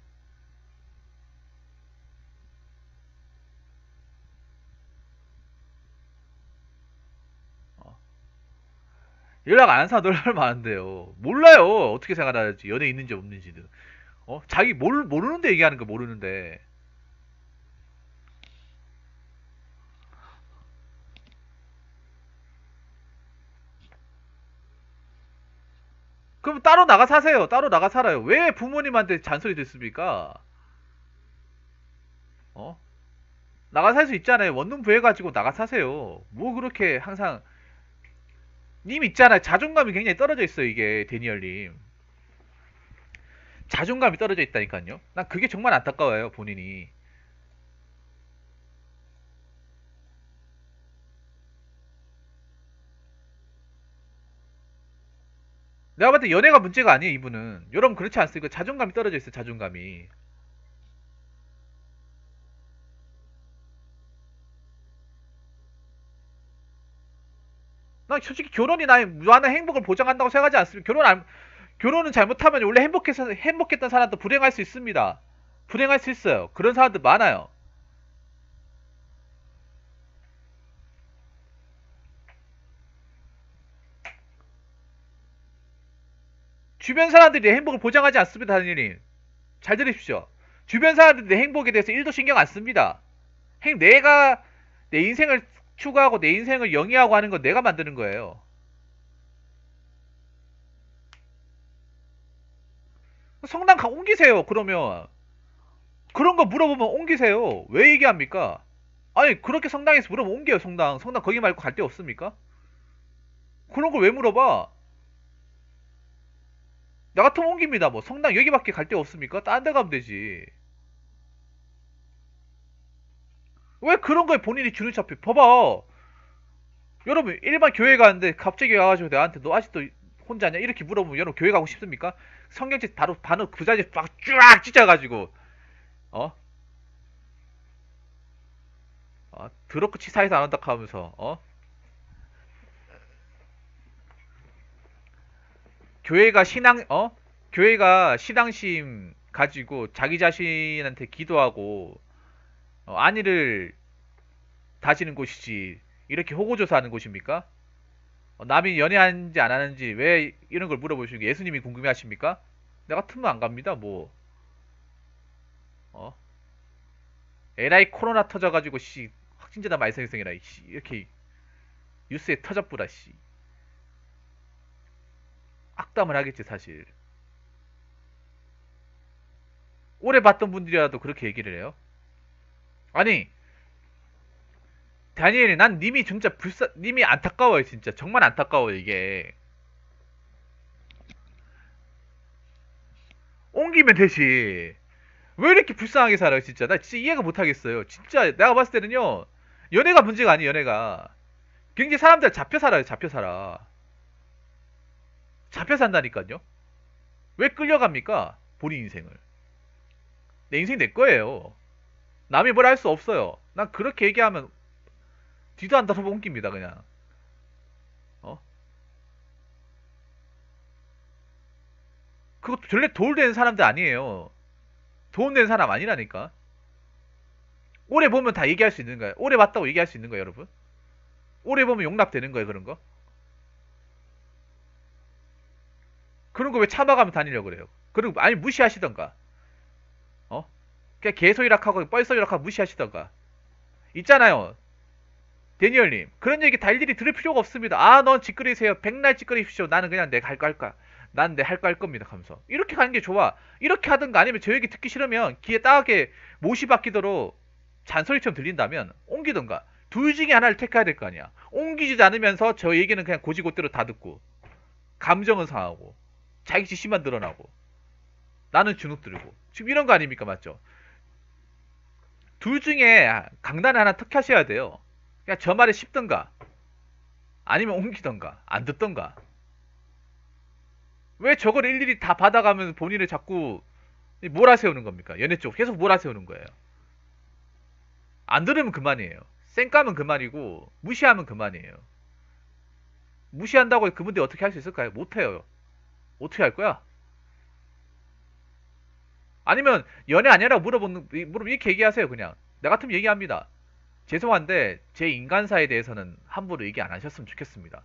연락 안 하는 사람 너무 많은데요. 몰라요. 어떻게 생각하는지 연애 있는지 없는지는. 어? 자기 모르, 모르는데 얘기하는 거 모르는데. 그럼 따로 나가 사세요. 따로 나가 살아요. 왜 부모님한테 잔소리 듣습니까? 어? 나가 살 수 있잖아요. 원룸 구해가지고 나가 사세요. 뭐 그렇게 항상 님 있잖아요. 자존감이 굉장히 떨어져 있어요. 이게 데니얼님. 자존감이 떨어져 있다니까요. 난 그게 정말 안타까워요. 본인이. 내가 봤을 때 연애가 문제가 아니에요. 이분은. 여러분 그렇지 않습니까? 자존감이 떨어져 있어요. 자존감이. 난 솔직히 결혼이 나의 무한한 행복을 보장한다고 생각하지 않습니다. 결혼 안, 결혼은 잘못하면 원래 행복해서, 행복했던 사람도 불행할 수 있습니다. 불행할 수 있어요. 그런 사람들 많아요. 주변 사람들이 내 행복을 보장하지 않습니다, 다니님. 잘 들으십시오. 주변 사람들이 내 행복에 대해서 1도 신경 안 씁니다. 행, 내가 내 인생을 추구하고 내 인생을 영위하고 하는 건 내가 만드는 거예요. 성당 가 옮기세요. 그러면 그런 거 물어보면 옮기세요. 왜 얘기합니까? 아니 그렇게 성당에서 물어보면 옮겨요. 성당 성당 거기 말고 갈 데 없습니까? 그런 걸 왜 물어봐? 나 같으면 옮깁니다. 뭐 성당 여기밖에 갈 데 없습니까? 딴 데 가면 되지. 왜 그런 거에 본인이 주눅 잡혀? 봐봐. 여러분 일반 교회 가는데 갑자기 와가지고 나한테 너 아직도 혼자냐? 이렇게 물어보면 여러분 교회 가고 싶습니까? 성경책 바로 바로 그 자리에 쫙 찢어가지고 어? 어? 더럽고 치사해서 안 한다 하면서 어? 교회가 신앙 어? 교회가 신앙심 가지고 자기 자신한테 기도하고 어, 안위를 다지는 곳이지 이렇게 호구조사하는 곳입니까? 어, 남이 연애하는지 안 하는지 왜 이런 걸 물어보시는 게 예수님이 궁금해하십니까? 내가 틈면 안 갑니다. 뭐 어? 에라이 코로나 터져가지고 씨 확진자다 생성해라 씨 이렇게 뉴스에 터졌부라 씨 악담을 하겠지 사실 오래 봤던 분들이라도 그렇게 얘기를 해요. 아니 다니엘이 난 님이 진짜 불쌍 님이 안타까워요 진짜. 정말 안타까워요 이게. 옮기면 되지. 왜 이렇게 불쌍하게 살아요 진짜? 나 진짜 이해가 못하겠어요. 진짜 내가 봤을 때는요 연애가 문제가 아니에요 연애가. 굉장히 사람들 잡혀 살아요 잡혀 살아. 잡혀 산다니까요. 왜 끌려갑니까? 본인 인생을. 내 인생 내 거예요 남이 뭘 할 수 없어요. 난 그렇게 얘기하면 뒤도 안 돌아보고 옮깁니다 그냥. 어? 그것도 전래 도움되는 사람들 아니에요. 도움되는 사람 아니라니까. 오래 보면 다 얘기할 수 있는 거예요 오래 봤다고 얘기할 수 있는 거예요 여러분? 오래 보면 용납되는 거예요 그런 거? 그런 거 왜 참아가면 다니려고 그래요? 그리고 아니 무시하시던가. 어? 그냥 개소리락하고 뻘소리락하고 무시하시던가. 있잖아요. 데니얼님 그런 얘기 다 일일이 들을 필요가 없습니다. 아 넌 짓거리세요. 백날 짓거리십시오. 나는 그냥 내 갈 거 할까? 난 내 할 거 할 겁니다. 하면서. 이렇게 가는 게 좋아. 이렇게 하든가 아니면 저 얘기 듣기 싫으면 귀에 따하게 못이 박히도록 잔소리처럼 들린다면 옮기던가. 둘 중에 하나를 택해야 될 거 아니야. 옮기지 않으면서 저 얘기는 그냥 고지고대로 다 듣고 감정은 상하고 자기 지심만 드러나고 나는 주눅 들고. 지금 이런 거 아닙니까? 맞죠? 둘 중에 강단을 하나 택하셔야 돼요. 그냥 저 말에 씹던가 아니면 옮기던가 안 듣던가 왜 저걸 일일이 다 받아가면서 본인을 자꾸 몰아세우는 겁니까? 연애 쪽 계속 몰아세우는 거예요. 안 들으면 그만이에요. 쌩까면 그만이고 무시하면 그만이에요. 무시한다고 그분들 어떻게 할 수 있을까요? 못해요. 어떻게 할 거야? 아니면 연애 아니라 물어보는 물어보면 이렇게 얘기하세요 그냥. 나 같으면 얘기합니다. 죄송한데 제 인간사에 대해서는 함부로 얘기 안 하셨으면 좋겠습니다.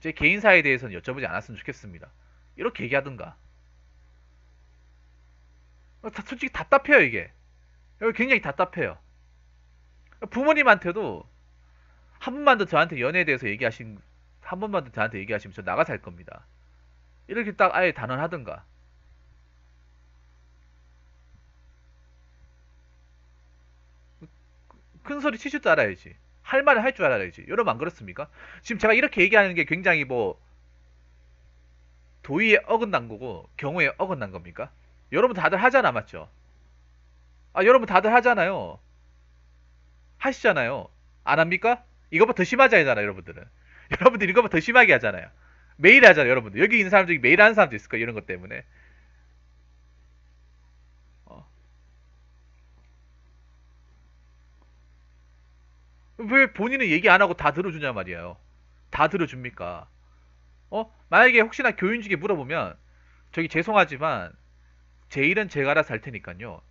제 개인사에 대해서는 여쭤보지 않았으면 좋겠습니다. 이렇게 얘기하든가. 어, 솔직히 답답해요 이게. 굉장히 답답해요. 부모님한테도 한 번만 더 저한테 연애에 대해서 얘기하신 한 번만 더 저한테 얘기하시면 저 나가 살 겁니다. 이렇게 딱 아예 단언하든가. 큰 소리 치실 줄 알아야지. 할 말을 할 줄 알아야지. 여러분 안 그렇습니까? 지금 제가 이렇게 얘기하는 게 굉장히 뭐 도의에 어긋난 거고 경우에 어긋난 겁니까? 여러분 다들 하잖아 맞죠? 아 여러분 다들 하잖아요. 하시잖아요. 안 합니까? 이거보다 더 심하지 않잖아요 여러분들은. 여러분들 이거보다 더 심하게 하잖아요. 매일 하잖아요 여러분들. 여기 있는 사람 중에 매일 하는 사람도 있을 거예요 이런 것 때문에. 어. 왜 본인은 얘기 안 하고 다 들어주냐 말이에요. 다 들어줍니까? 어? 만약에 혹시나 교인 중에 물어보면 저기 죄송하지만 제 일은 제가 알아서 할 테니까요.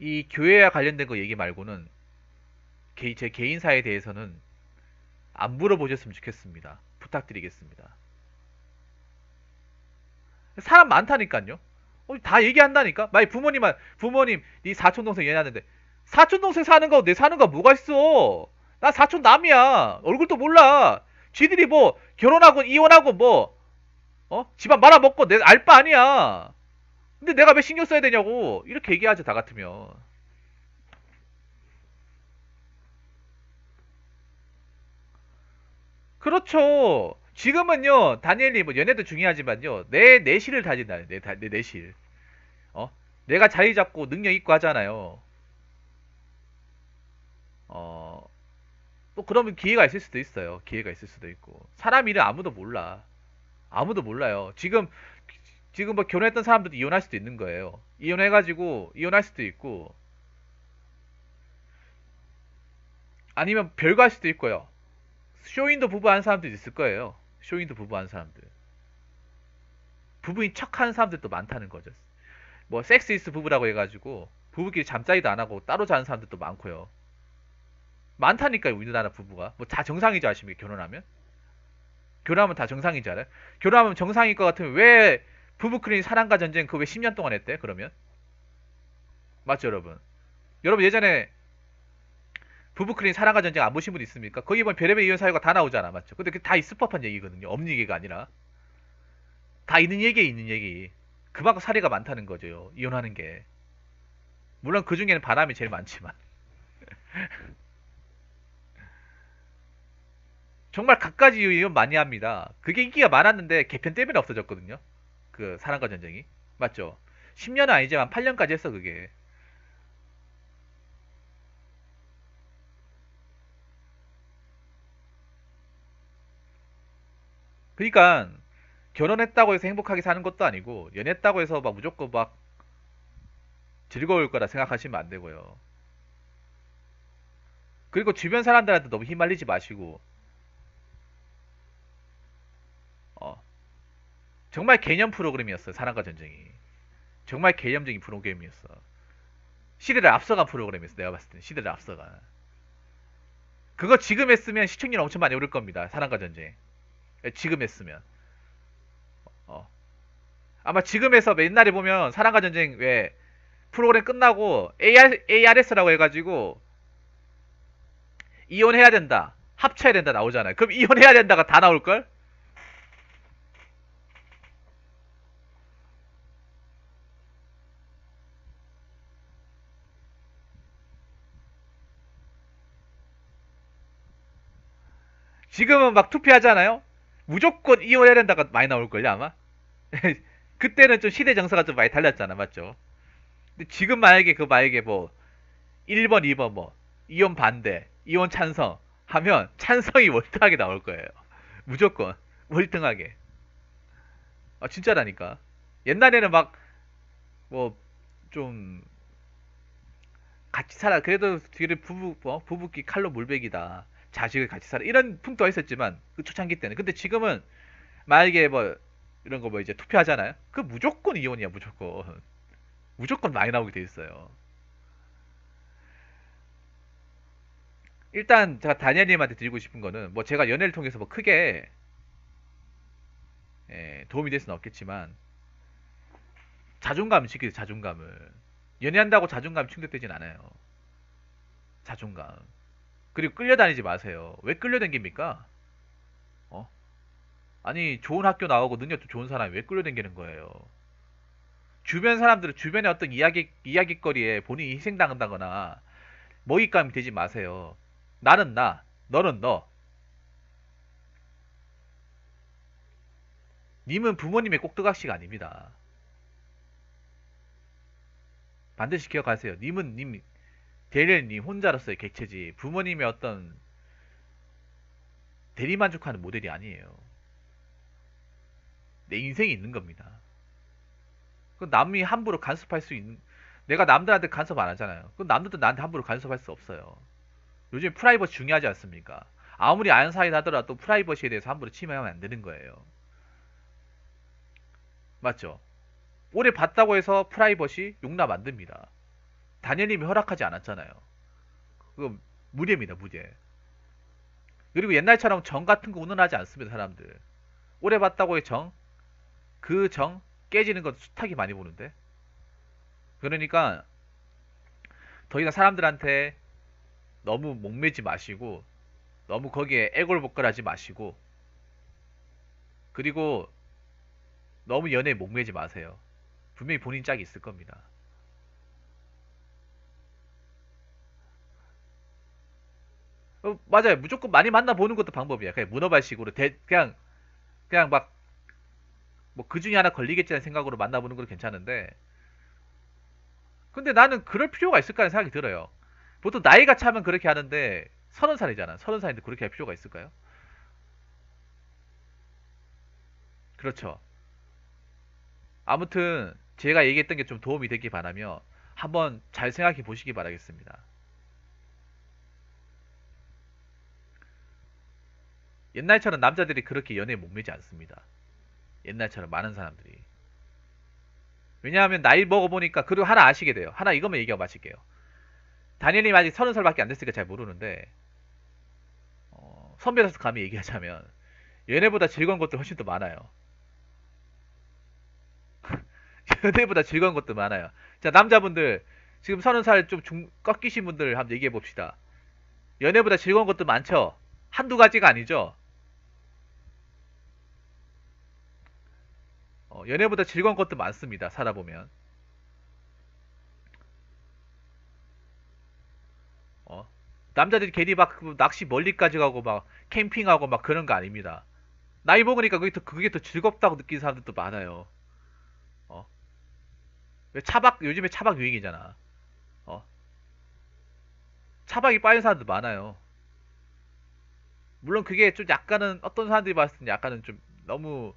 이 교회와 관련된 거 얘기 말고는 제 개인사에 대해서는 안 물어보셨으면 좋겠습니다. 부탁드리겠습니다. 사람 많다니까요. 어, 다 얘기한다니까. 만약 부모님만 부모님 네 사촌 동생 연애하는데 사촌 동생 사는 거 내 사는 거 뭐가 있어? 나 사촌 남이야. 얼굴도 몰라. 쥐들이 뭐 결혼하고 이혼하고 뭐 어? 집안 말아먹고 내 알 바 아니야. 근데 내가 왜 신경 써야 되냐고. 이렇게 얘기하죠, 다 같으면. 그렇죠. 지금은요, 다니엘이 뭐 연애도 중요하지만요, 내 내실을 다진다. 내, 내 내실. 어? 내가 자리 잡고 능력 있고 하잖아요. 어, 또 그러면 기회가 있을 수도 있어요. 기회가 있을 수도 있고. 사람 일은 아무도 몰라. 아무도 몰라요. 지금 지금 뭐 결혼했던 사람들도 이혼할 수도 있는 거예요. 이혼해가지고 이혼할 수도 있고 아니면 별거 할 수도 있고요. 쇼윈도 부부 한 사람도 있을 거예요. 쇼윈도 부부 한 사람들. 부부인 척 하는 사람들도 많다는 거죠. 뭐 섹스이스 부부라고 해가지고 부부끼리 잠자리도 안 하고 따로 자는 사람들도 많고요. 많다니까요, 우리나라 부부가. 뭐 다 정상이죠, 아십니까, 결혼하면? 결혼하면 다 정상인 줄 알아요? 결혼하면 정상일 것 같으면 왜 부부크린 사랑과 전쟁 그거 왜 10년 동안 했대? 그러면? 맞죠, 여러분? 여러분 예전에 부부크린 사랑과 전쟁 안 보신 분 있습니까? 거기 보면 별의별 이혼 사유가 다 나오잖아, 맞죠? 근데 그게 다 있을 법한 얘기거든요. 없는 얘기가 아니라. 다 있는 얘기에 있는 얘기. 그만큼 사례가 많다는 거죠. 이혼하는 게. 물론 그 중에는 바람이 제일 많지만. 정말 갖가지 이혼 많이 합니다. 그게 인기가 많았는데 개편 때문에 없어졌거든요. 그 사랑과 전쟁이. 맞죠? 10년은 아니지만 8년까지 했어 그게. 그러니까 결혼했다고 해서 행복하게 사는 것도 아니고 연애했다고 해서 막 무조건 막 즐거울 거라 생각하시면 안 되고요. 그리고 주변 사람들한테 너무 휘말리지 마시고 정말 개념 프로그램이었어요. 사랑과 전쟁이. 정말 개념적인 프로그램이었어. 시대를 앞서간 프로그램이었어. 내가 봤을 때 시대를 앞서간. 그거 지금 했으면 시청률 엄청 많이 오를 겁니다. 사랑과 전쟁. 네, 지금 했으면. 어. 아마 지금에서 옛날에 보면 사랑과 전쟁 왜 프로그램 끝나고 AR, ARS라고 해가지고 이혼해야 된다. 합쳐야 된다 나오잖아요. 그럼 이혼해야 된다가 다 나올걸? 지금은 막 투표하잖아요? 무조건 이혼해야 된다가 많이 나올걸요 아마. 그때는 좀 시대 정서가 좀 많이 달랐잖아 맞죠? 근데 지금 만약에 그 만약에 뭐 1번, 2번 뭐 이혼 반대, 이혼 찬성 하면 찬성이 월등하게 나올 거예요. 무조건 월등하게. 아 진짜라니까. 옛날에는 막 뭐 좀 같이 살아 그래도 뒤를 부부 어? 부부끼 칼로 물베기다. 자식을 같이 살아. 이런 풍토가 있었지만 그 초창기 때는. 근데 지금은 만약에 뭐 이런 거 뭐 이제 투표하잖아요. 그 무조건 이혼이야 무조건. 무조건 많이 나오게 돼 있어요. 일단 제가 다니엘님한테 드리고 싶은 거는 뭐 제가 연애를 통해서 뭐 크게 예, 도움이 될 수는 없겠지만 자존감을 지키세요 자존감을. 연애한다고 자존감 충족되진 않아요. 자존감 그리고 끌려다니지 마세요 왜 끌려다닙니까 어 아니 좋은 학교 나오고 능력도 좋은 사람이 왜 끌려다니는 거예요 주변 사람들은 주변의 어떤 이야기 이야기거리에 본인이 희생당한다거나 먹잇감이 되지 마세요 나는 나, 너는 너. 님은 부모님의 꼭두각시가 아닙니다. 반드시 기억하세요. 님은 님, 대리님 혼자로서의 객체지 부모님의 어떤 대리만족하는 모델이 아니에요. 내 인생이 있는 겁니다. 그 남이 함부로 간섭할 수 있는 내가 남들한테 간섭 안 하잖아요. 그 남들도 나한테 함부로 간섭할 수 없어요. 요즘 프라이버시 중요하지 않습니까? 아무리 아는 사이 하더라도 프라이버시에 대해서 함부로 침해하면 안 되는 거예요. 맞죠? 오래 봤다고 해서 프라이버시 용납 안 됩니다. 다니엘님이 허락하지 않았잖아요. 그거 무죄입니다, 무죄. 그리고 옛날처럼 정 같은 거 운운하지 않습니다, 사람들. 오래 봤다고 해 정, 그 정 깨지는 건 수탁이 많이 보는데. 그러니까 더 이상 사람들한테 너무 목매지 마시고 너무 거기에 애골복걸하지 마시고 그리고 너무 연애에 목매지 마세요. 분명히 본인 짝이 있을 겁니다. 어, 맞아요. 무조건 많이 만나보는 것도 방법이야. 그냥 문어발식으로 대, 그냥 그냥 막 뭐 그 중에 하나 걸리겠지라는 생각으로 만나보는 것도 괜찮은데 근데 나는 그럴 필요가 있을까 하는 생각이 들어요. 보통 나이가 차면 그렇게 하는데 서른 살이잖아. 서른 살인데 그렇게 할 필요가 있을까요? 그렇죠. 아무튼 제가 얘기했던 게 좀 도움이 되길 바라며 한번 잘 생각해 보시기 바라겠습니다. 옛날처럼 남자들이 그렇게 연애에 목매지 않습니다. 옛날처럼 많은 사람들이. 왜냐하면 나이 먹어보니까 그리고 하나 아시게 돼요. 하나 이것만 얘기하고 마실게요. 다니엘님 아직 서른 살밖에 안 됐으니까 잘 모르는데 어, 선배로서 감히 얘기하자면 연애보다 즐거운 것도 훨씬 더 많아요. 연애보다 즐거운 것도 많아요. 자 남자분들 지금 서른 살 좀 꺾이신 분들 한번 얘기해 봅시다. 연애보다 즐거운 것도 많죠. 한두 가지가 아니죠. 어, 연애보다 즐거운 것도 많습니다. 살아보면. 남자들이 괜히 막그 낚시 멀리까지 가고 막 캠핑하고 막 그런 거 아닙니다. 나이 먹으니까 그게 더, 그게 더 즐겁다고 느끼는 사람들도 많아요. 어? 왜 차박, 요즘에 차박 유행이잖아. 어? 차박이 빠진 사람도 많아요. 물론 그게 좀 약간은 어떤 사람들이 봤을 때 약간은 좀 너무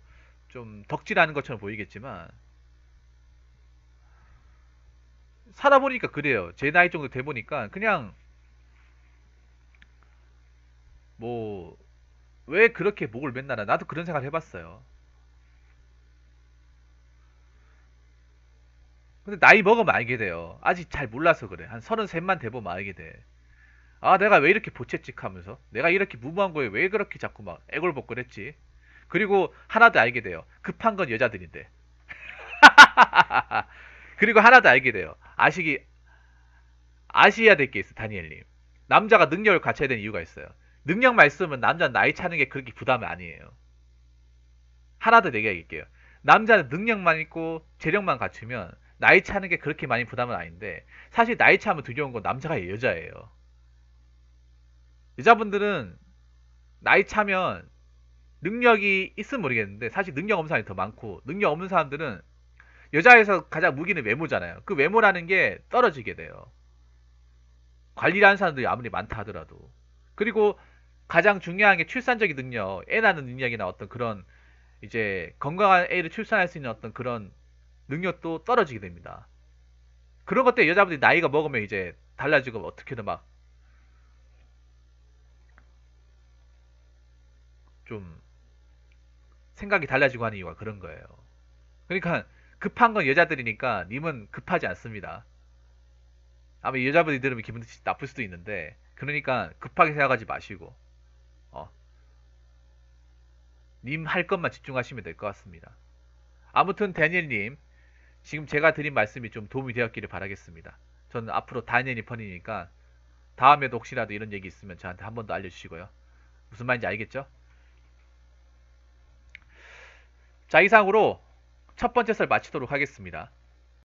좀 덕질하는 것처럼 보이겠지만 살아보니까 그래요. 제 나이 정도 돼 보니까 그냥 뭐, 왜 그렇게 목을 맨날 하? 나도 그런 생각을 해봤어요. 근데 나이 먹으면 알게 돼요. 아직 잘 몰라서 그래. 한 서른 셋만 돼보면 알게 돼. 아, 내가 왜 이렇게 보채찍 하면서? 내가 이렇게 무모한 거에 왜 그렇게 자꾸 막 애골복걸했지? 그리고 하나 더 알게 돼요. 급한 건 여자들인데. 그리고 하나 더 알게 돼요. 아시기, 아시야 될 게 있어, 다니엘님. 남자가 능력을 갖춰야 되는 이유가 있어요. 능력만 있으면 남자는 나이 차는 게 그렇게 부담이 아니에요. 하나 더 얘기할게요. 남자는 능력만 있고 재력만 갖추면 나이 차는 게 그렇게 많이 부담은 아닌데 사실 나이 차면 두려운 건 남자가 여자예요. 여자분들은 나이 차면 능력이 있으면 모르겠는데 사실 능력 없는 사람이 더 많고 능력 없는 사람들은 여자에서 가장 무기는 외모잖아요. 그 외모라는 게 떨어지게 돼요. 관리를 하는 사람들이 아무리 많다 하더라도. 그리고 가장 중요한 게 출산적인 능력, 애 낳는 능력이나 어떤 그런 이제 건강한 애를 출산할 수 있는 어떤 그런 능력도 떨어지게 됩니다. 그런 것 때문에 여자분들이 나이가 먹으면 이제 달라지고 어떻게든 막 좀 생각이 달라지고 하는 이유가 그런 거예요. 그러니까 급한 건 여자들이니까 님은 급하지 않습니다. 아마 여자분이 들으면 기분 나쁠 수도 있는데 그러니까 급하게 생각하지 마시고 어. 님 할 것만 집중하시면 될 것 같습니다. 아무튼 다니엘님 지금 제가 드린 말씀이 좀 도움이 되었기를 바라겠습니다. 저는 앞으로 다니엘이 펀이니까 다음에도 혹시라도 이런 얘기 있으면 저한테 한 번 더 알려주시고요. 무슨 말인지 알겠죠? 자 이상으로 첫 번째 설 마치도록 하겠습니다.